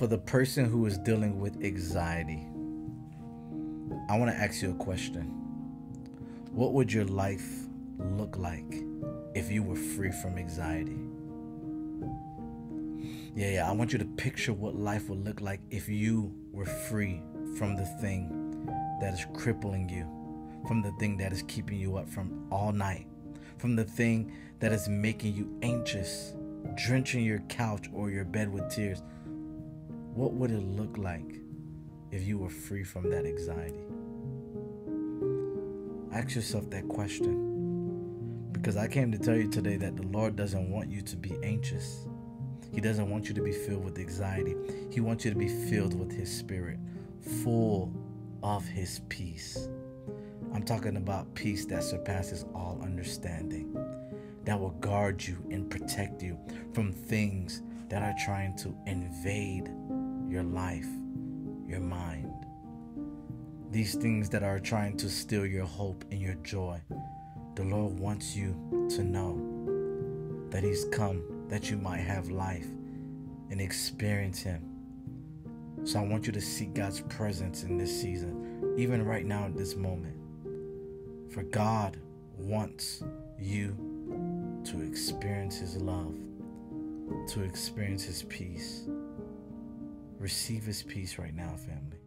for the person who is dealing with anxiety, I want to ask you a question. What would your life look like if you were free from anxiety? Yeah, yeah, I want you to picture what life would look like if you were free from the thing that is crippling you, from the thing that is keeping you up from all night, from the thing that is making you anxious, drenching your couch or your bed with tears. What would it look like if you were free from that anxiety? Ask yourself that question. Because I came to tell you today that the Lord doesn't want you to be anxious. He doesn't want you to be filled with anxiety. He wants you to be filled with His Spirit, full of His peace. I'm talking about peace that surpasses all understanding, that will guard you and protect you from things that are trying to invade your life, your mind. These things that are trying to steal your hope and your joy. The Lord wants you to know that He's come that you might have life and experience Him. So I want you to seek God's presence in this season, even right now at this moment. For God wants you to experience His love, to experience His peace. Receive His peace right now, family.